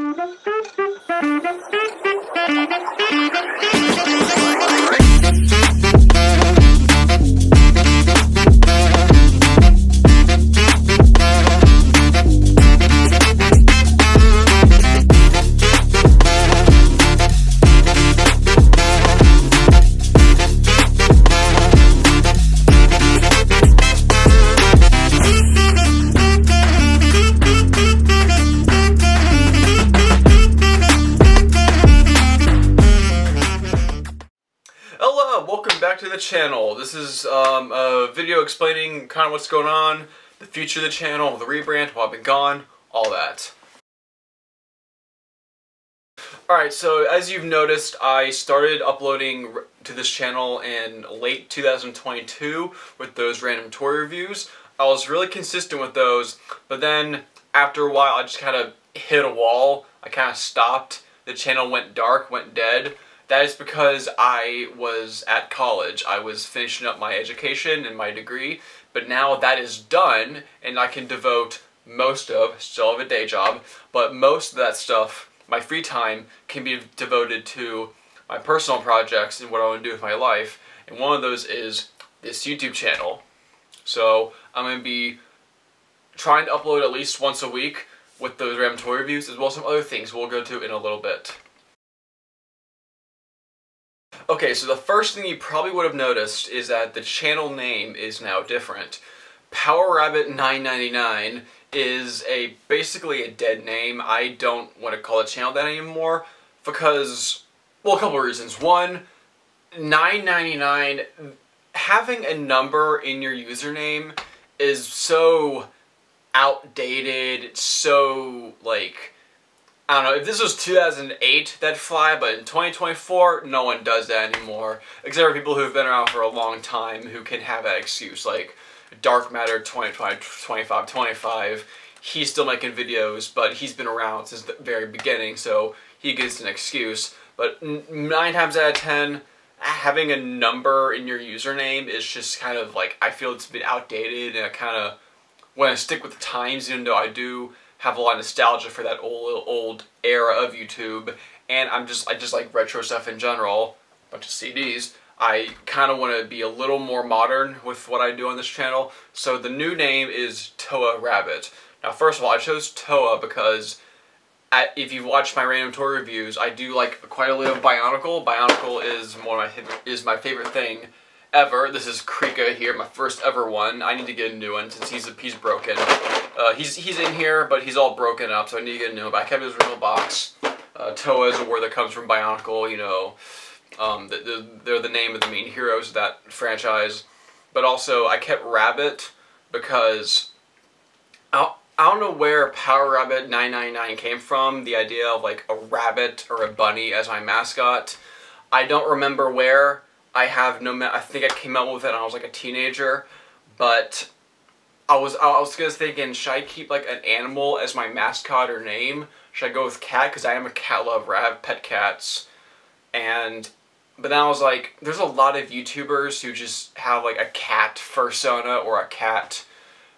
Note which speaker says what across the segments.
Speaker 1: Hello, the channel. This is um, a video explaining kind of what's going on, the future of the channel, the rebrand, while I've been gone, all that. Alright, so as you've noticed, I started uploading to this channel in late 2022 with those random toy reviews. I was really consistent with those, but then after a while I just kind of hit a wall. I kind of stopped. The channel went dark, went dead. That is because I was at college. I was finishing up my education and my degree, but now that is done and I can devote most of, still have a day job, but most of that stuff, my free time, can be devoted to my personal projects and what I want to do with my life. And one of those is this YouTube channel. So I'm going to be trying to upload at least once a week with those random toy reviews as well as some other things we'll go to in a little bit. Okay, so the first thing you probably would have noticed is that the channel name is now different. Power Rabbit 999 is a basically a dead name. I don't want to call the channel that anymore because, well, a couple of reasons. One, 999, having a number in your username is so outdated, so, like, I don't know, if this was 2008, that'd fly, but in 2024, no one does that anymore. Except for people who've been around for a long time who can have that excuse, like Dark Matter 2025, 25, 25. he's still making videos, but he's been around since the very beginning, so he gets an excuse. But nine times out of ten, having a number in your username is just kind of like, I feel it's bit outdated, and I kind of want to stick with the times, even though I do have a lot of nostalgia for that old old era of YouTube, and I'm just I just like retro stuff in general, a bunch of CDs. I kind of want to be a little more modern with what I do on this channel, so the new name is Toa Rabbit. Now, first of all, I chose Toa because at, if you've watched my random toy reviews, I do like quite a bit of Bionicle. Bionicle is one of my is my favorite thing ever. This is Krika here, my first ever one. I need to get a new one since he's a, he's broken. Uh, he's he's in here, but he's all broken up, so I need to get a new. But I kept his original box. Uh, Toa is a word that comes from Bionicle, you know. Um, the, the, they're the name of the main heroes of that franchise. But also, I kept Rabbit because I, I don't know where Power Rabbit 999 came from. The idea of like a rabbit or a bunny as my mascot. I don't remember where. I have no. I think I came out with it when I was like a teenager, but I was I was just thinking, should I keep like an animal as my mascot or name? Should I go with cat because I am a cat lover. I have pet cats, and but then I was like, there's a lot of YouTubers who just have like a cat persona or a cat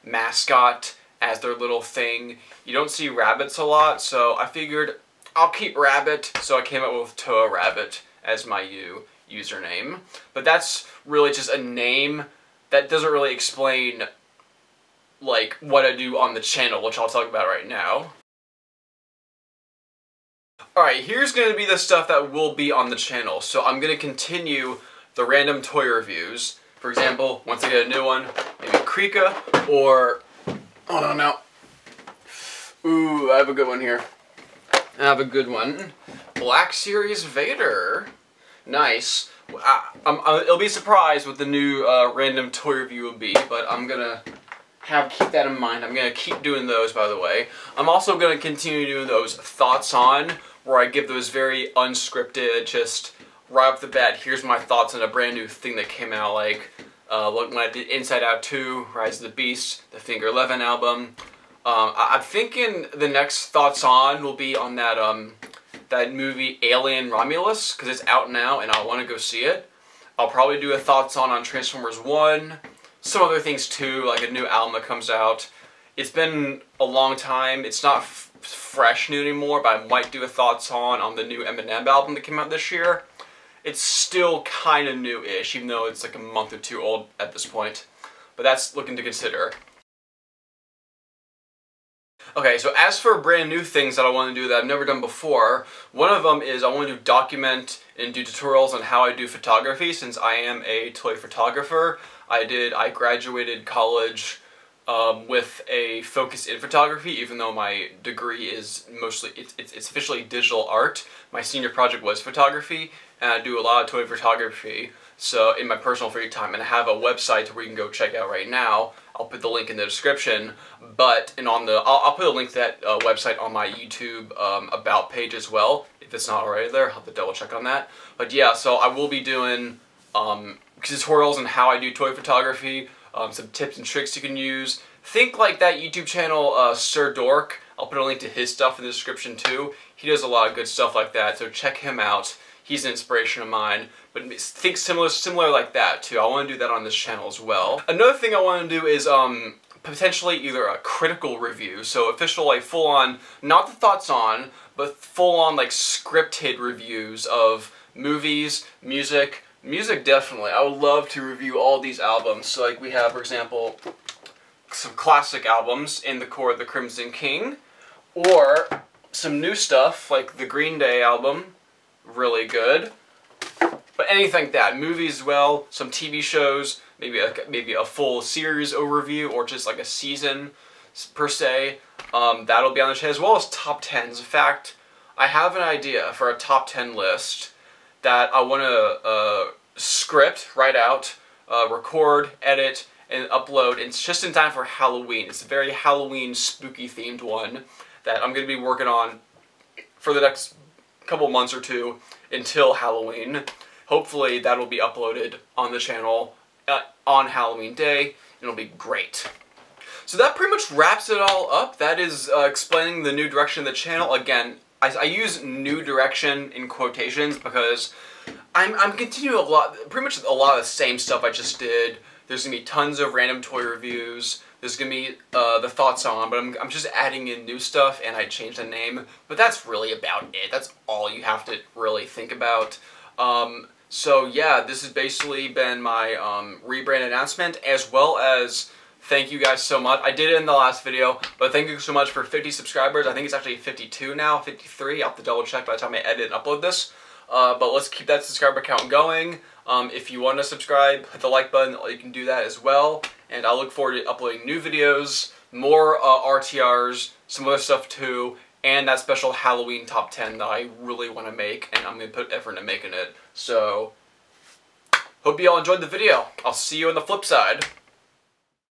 Speaker 1: mascot as their little thing. You don't see rabbits a lot, so I figured I'll keep rabbit. So I came up with Toa Rabbit as my U username. But that's really just a name that doesn't really explain like what I do on the channel, which I'll talk about right now. Alright, here's going to be the stuff that will be on the channel. So I'm going to continue the random toy reviews. For example, once I get a new one, maybe Krika or... On now. Ooh, I have a good one here. I have a good one. Black Series Vader. Nice. I, it'll be surprised what the new uh, random toy review will be, but I'm gonna have keep that in mind. I'm gonna keep doing those, by the way. I'm also gonna continue doing those thoughts on, where I give those very unscripted, just right off the bat. Here's my thoughts on a brand new thing that came out, like uh, when I did Inside Out 2, Rise of the Beast, the Finger Eleven album. Um, I, am thinking the next thoughts on will be on that um, that movie Alien Romulus because it's out now and I want to go see it. I'll probably do a thoughts on on Transformers 1, some other things too, like a new album that comes out. It's been a long time. It's not fresh new anymore, but I might do a thoughts on on the new Eminem album that came out this year. It's still kind of new-ish, even though it's like a month or two old at this point. But that's looking to consider. Okay, so as for brand new things that I want to do that I've never done before, one of them is I want to document and do tutorials on how I do photography since I am a toy photographer. I did, I graduated college um, with a focus in photography, even though my degree is mostly, it's, it's, it's officially digital art. My senior project was photography, and I do a lot of toy photography so in my personal free time and I have a website where you can go check out right now. I'll put the link in the description but and on the I'll, I'll put a link to that uh, website on my YouTube um, about page as well. If it's not already there I'll have to double check on that. But yeah so I will be doing um, tutorials on how I do toy photography um, some tips and tricks you can use. Think like that YouTube channel uh, Sirdork. I'll put a link to his stuff in the description too. He does a lot of good stuff like that so check him out he's an inspiration of mine but think similar similar like that too. I want to do that on this channel as well. Another thing I want to do is um, potentially either a critical review, so official like full on, not the thoughts on, but full on like scripted reviews of movies, music, music definitely. I would love to review all these albums. So like we have, for example, some classic albums in the Court of the Crimson King, or some new stuff like the Green Day album, really good. But anything like that, movies well, some TV shows, maybe a, maybe a full series overview or just like a season per se, um, that'll be on the channel as well as top 10s. In fact, I have an idea for a top 10 list that I want to uh, script, write out, uh, record, edit, and upload. It's just in time for Halloween. It's a very Halloween spooky themed one that I'm going to be working on for the next couple months or two until Halloween. Hopefully that'll be uploaded on the channel uh, on Halloween Day. It'll be great. So that pretty much wraps it all up. That is uh, explaining the new direction of the channel. Again, I, I, use new direction in quotations because I'm, I'm continuing a lot, pretty much a lot of the same stuff I just did. There's going to be tons of random toy reviews. There's going to be uh, the thoughts on, but I'm, I'm just adding in new stuff and I changed the name. But that's really about it. That's all you have to really think about. Um, so yeah, this has basically been my um, rebrand announcement as well as thank you guys so much. I did it in the last video, but thank you so much for 50 subscribers. I think it's actually 52 now, 53. I'll have to double check by the time I edit and upload this. Uh, but let's keep that subscriber count going. Um, if you want to subscribe, hit the like button. You can do that as well. And I look forward to uploading new videos, more uh, RTRs, some other stuff too, and that special Halloween top 10 that I really want to make, and I'm going to put effort into making it. So, hope you all enjoyed the video. I'll see you on the flip side.